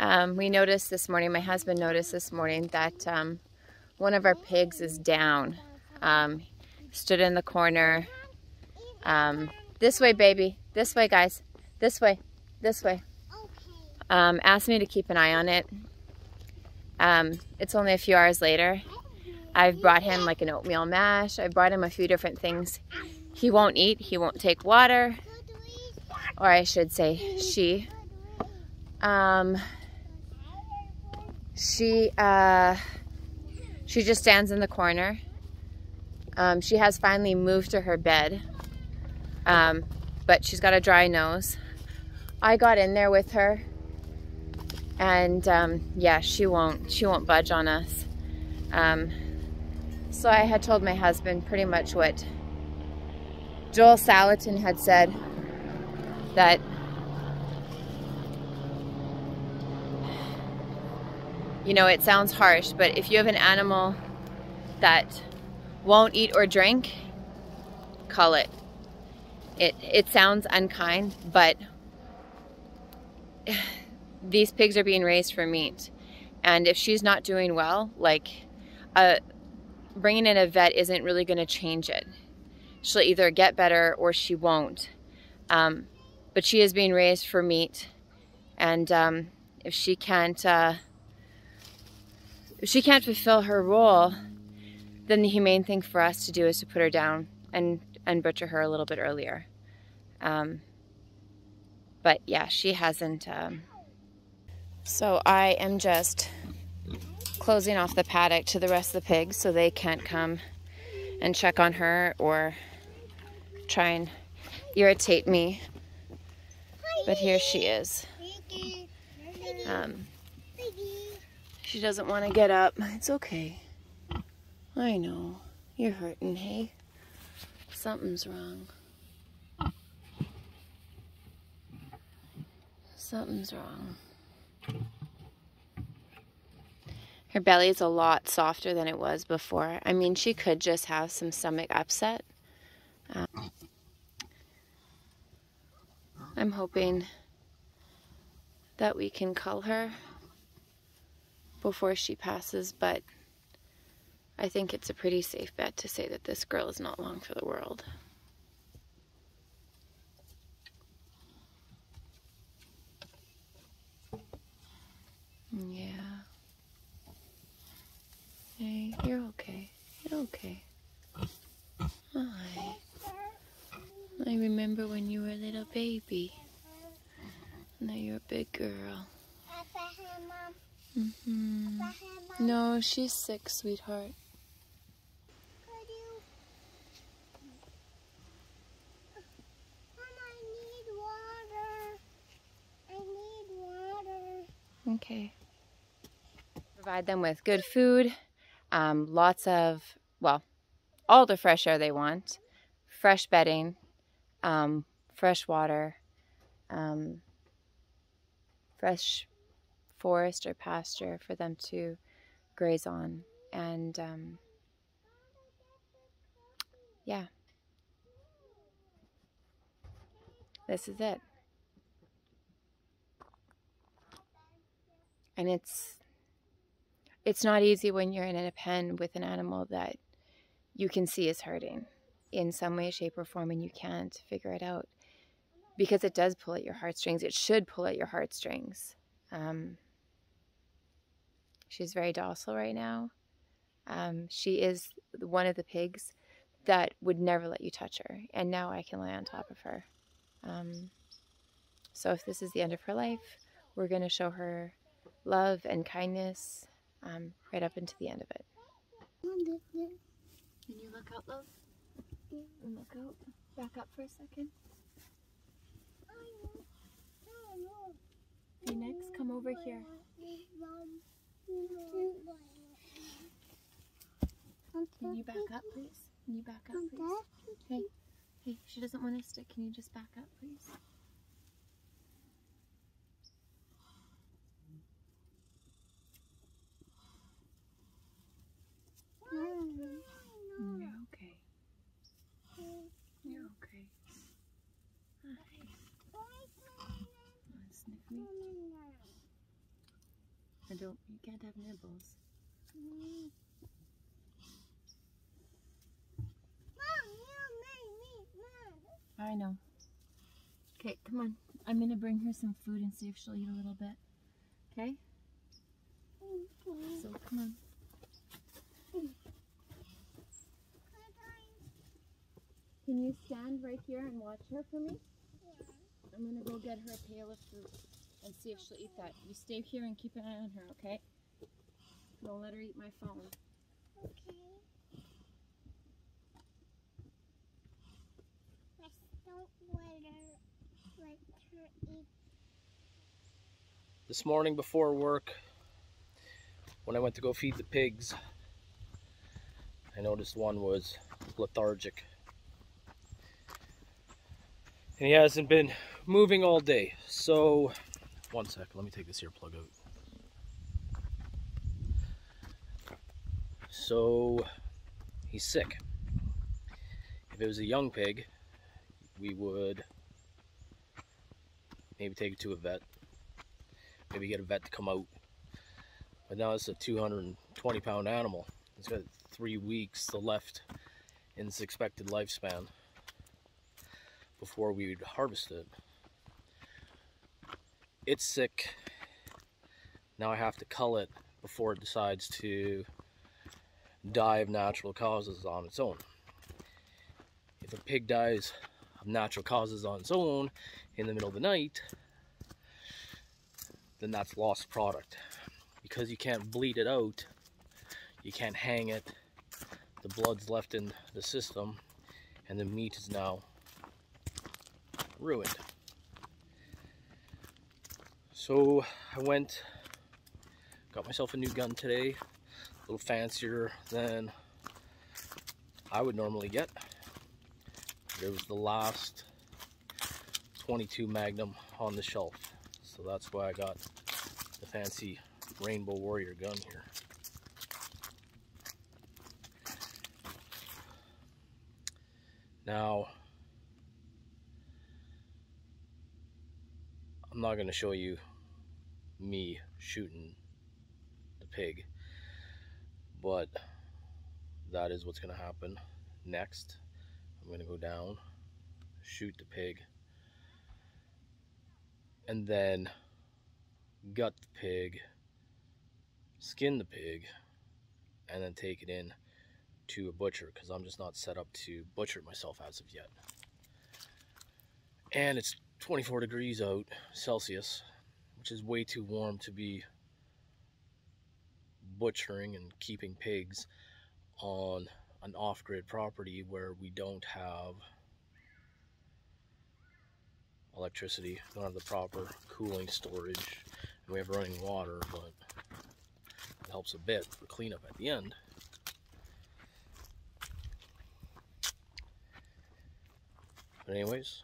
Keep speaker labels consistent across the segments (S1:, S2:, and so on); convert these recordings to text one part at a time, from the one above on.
S1: Um, we noticed this morning, my husband noticed this morning that um, one of our pigs is down. Um, stood in the corner. Um, this way, baby. This way, guys. This way. This way. Um, asked me to keep an eye on it. Um, it's only a few hours later. I've brought him like an oatmeal mash. I've brought him a few different things. He won't eat. He won't take water. Or I should say she. Um, she, uh, she just stands in the corner. Um, she has finally moved to her bed, um, but she's got a dry nose. I got in there with her, and um, yeah, she won't, she won't budge on us. Um, so I had told my husband pretty much what Joel Salatin had said, that you know, it sounds harsh, but if you have an animal that won't eat or drink, cull it. It, it sounds unkind, but these pigs are being raised for meat. And if she's not doing well, like uh, bringing in a vet isn't really going to change it. She'll either get better or she won't. Um, but she is being raised for meat. And um, if she can't, uh, if she can't fulfill her role, then the humane thing for us to do is to put her down and, and butcher her a little bit earlier. Um, but yeah, she hasn't. Um, so I am just closing off the paddock to the rest of the pigs so they can't come and check on her or try and irritate me. But here she is. Um, she doesn't want to get up. It's okay. I know. You're hurting, hey? Something's wrong. Something's wrong. Her belly is a lot softer than it was before. I mean, she could just have some stomach upset. Um, I'm hoping that we can cull her before she passes, but I think it's a pretty safe bet to say that this girl is not long for the world. Yeah. Hey, you're okay. You're okay. Hi. I remember when you were a little baby. Now you're a big girl. Mm hmm No, she's sick, sweetheart. Okay. Provide them with good food, um, lots of, well, all the fresh air they want, fresh bedding, um, fresh water, um, fresh forest or pasture for them to graze on. And um, yeah, this is it. And it's it's not easy when you're in a pen with an animal that you can see is hurting in some way, shape, or form, and you can't figure it out because it does pull at your heartstrings. It should pull at your heartstrings. Um, She's very docile right now. Um, she is one of the pigs that would never let you touch her. And now I can lie on top of her. Um, so if this is the end of her life, we're going to show her love and kindness um, right up into the end of it. Can you look out, love? Look out. Back up for a second. Okay, next, come over here. Can you back up, please? Can you back up, please? Hey, hey, she doesn't want to stick. Can you just back up, please? You're okay. You're okay. Hi. Want to sniff me? don't, you can't have nibbles.
S2: Mom, you made me mad.
S1: I know. Okay, come on. I'm gonna bring her some food and see if she'll eat a little bit. Okay? So come on. Can you stand right here and watch her for me? I'm gonna go get her a pail of fruit and see if she'll eat that. You stay here and keep an eye on her, okay? Don't let her eat my phone.
S2: Okay. Don't let her, let her eat.
S3: This morning before work, when I went to go feed the pigs, I noticed one was lethargic. And he hasn't been moving all day. So, one sec, let me take this earplug out. So, he's sick. If it was a young pig, we would maybe take it to a vet. Maybe get a vet to come out. But now it's a 220 pound animal. It's got three weeks left in its expected lifespan before we would harvest it. It's sick. Now I have to cull it before it decides to die of natural causes on its own. If a pig dies of natural causes on its own in the middle of the night, then that's lost product. Because you can't bleed it out, you can't hang it, the blood's left in the system, and the meat is now ruined. So I went, got myself a new gun today, little fancier than I would normally get. It was the last 22 Magnum on the shelf. So that's why I got the fancy Rainbow Warrior gun here. Now, I'm not going to show you me shooting the pig, but that is what's going to happen next. I'm going to go down, shoot the pig, and then gut the pig, skin the pig, and then take it in to a butcher because I'm just not set up to butcher myself as of yet. And it's 24 degrees out Celsius, which is way too warm to be butchering and keeping pigs on an off-grid property where we don't have electricity, don't have the proper cooling storage, and we have running water, but it helps a bit for cleanup at the end. But anyways,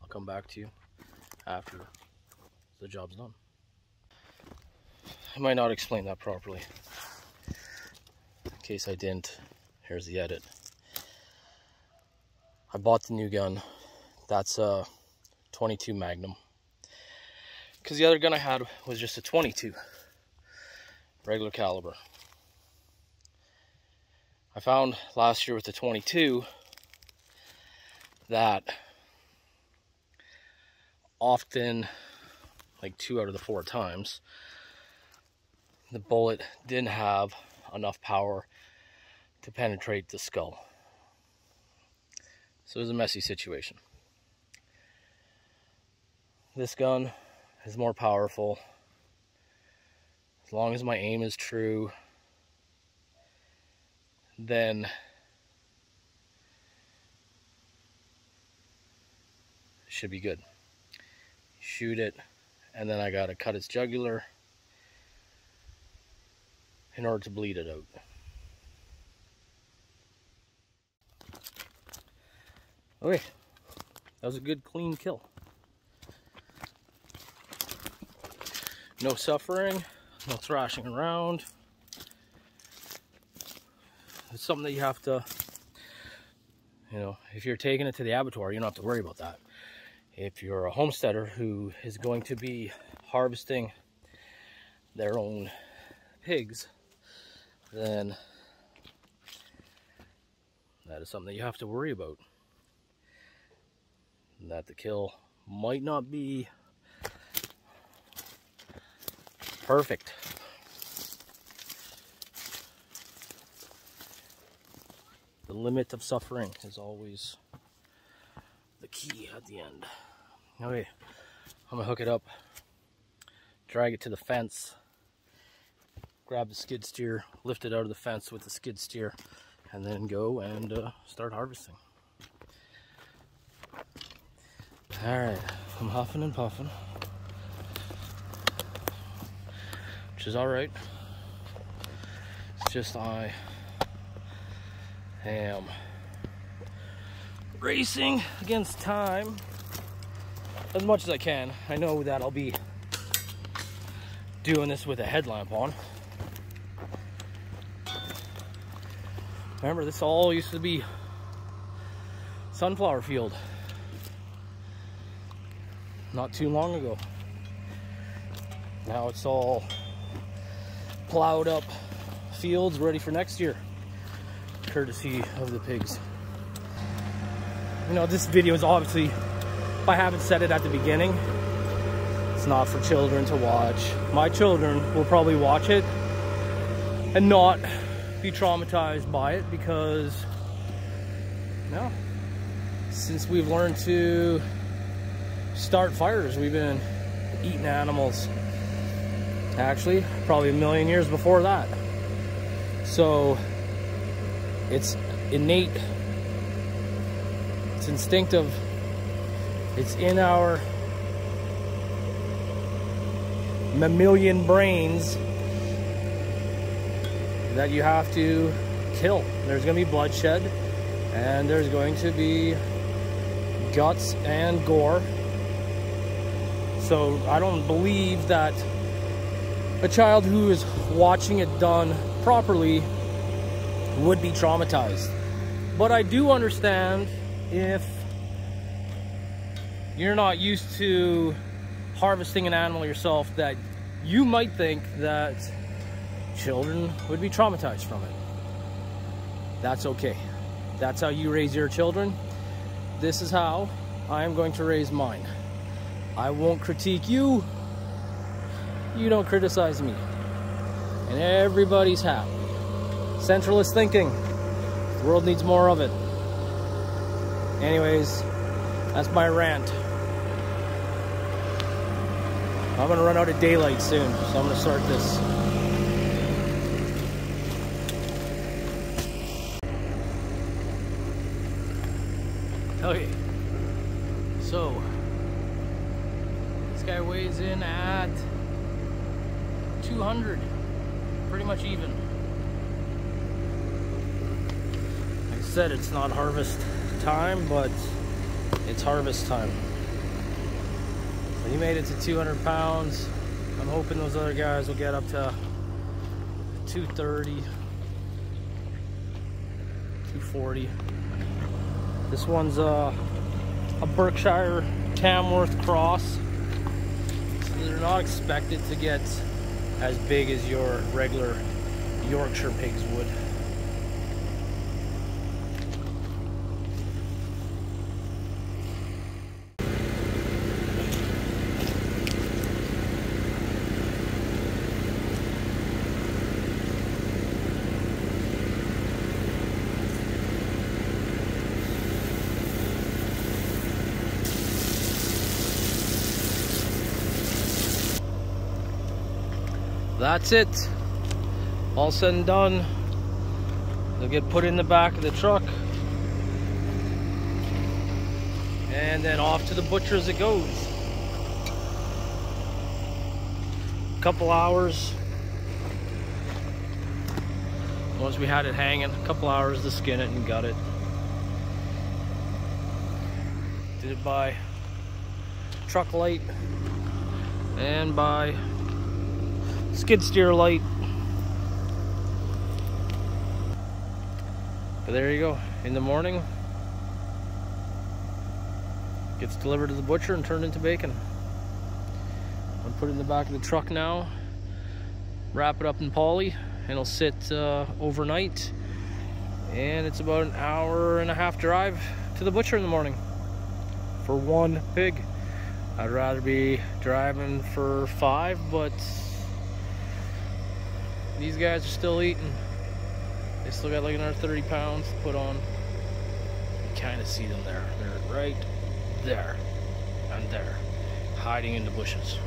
S3: I'll come back to you after the job's done. I might not explain that properly. In case I didn't, here's the edit. I bought the new gun. That's a 22 Magnum. Because the other gun I had was just a 22. Regular caliber. I found last year with the 22 that often, like two out of the four times, the bullet didn't have enough power to penetrate the skull. So it was a messy situation. This gun is more powerful. As long as my aim is true, then should be good. Shoot it, and then I gotta cut its jugular in order to bleed it out. Okay, that was a good clean kill. No suffering, no thrashing around. It's something that you have to, you know, if you're taking it to the abattoir, you don't have to worry about that. If you're a homesteader who is going to be harvesting their own pigs, then that is something that you have to worry about. That the kill might not be perfect. The limit of suffering is always the key at the end. Okay, I'm gonna hook it up, drag it to the fence, grab the skid steer, lift it out of the fence with the skid steer, and then go and uh, start harvesting. All right, I'm huffing and puffing, which is all right. It's just I am racing against time as much as I can. I know that I'll be doing this with a headlamp on. Remember, this all used to be sunflower field not too long ago. Now it's all plowed up fields ready for next year, courtesy of the pigs. You know, this video is obviously, if I haven't said it at the beginning, it's not for children to watch. My children will probably watch it and not be traumatized by it because, no, since we've learned to start fires, we've been eating animals. Actually, probably a million years before that. So, it's innate, it's instinctive, it's in our mammalian brains that you have to kill. There's going to be bloodshed, and there's going to be guts and gore. So I don't believe that a child who is watching it done properly would be traumatized. But I do understand if you're not used to harvesting an animal yourself that you might think that children would be traumatized from it. That's okay. That's how you raise your children. This is how I am going to raise mine. I won't critique you. You don't criticize me. And everybody's happy. Centralist thinking. The world needs more of it. Anyways, that's my rant. I'm gonna run out of daylight soon, so I'm gonna start this. Okay, so this guy weighs in at 200, pretty much even. Like I said, it's not harvest time, but it's harvest time. So he made it to 200 pounds. I'm hoping those other guys will get up to 230, 240. This one's a, a Berkshire Tamworth cross. So they're not expected to get as big as your regular Yorkshire pigs would. That's it. All said and done. They'll get put in the back of the truck. And then off to the butcher as it goes. A couple hours. Once we had it hanging, a couple hours to skin it and gut it. Did it by truck light and by skid steer light. But there you go. In the morning, gets delivered to the butcher and turned into bacon. I'm put it in the back of the truck now. wrap it up in poly, and it'll sit uh, overnight. And it's about an hour and a half drive to the butcher in the morning for one pig. I'd rather be driving for five, but these guys are still eating. They still got like another 30 pounds to put on. You kind of see them there. They're right there and there, hiding in the bushes.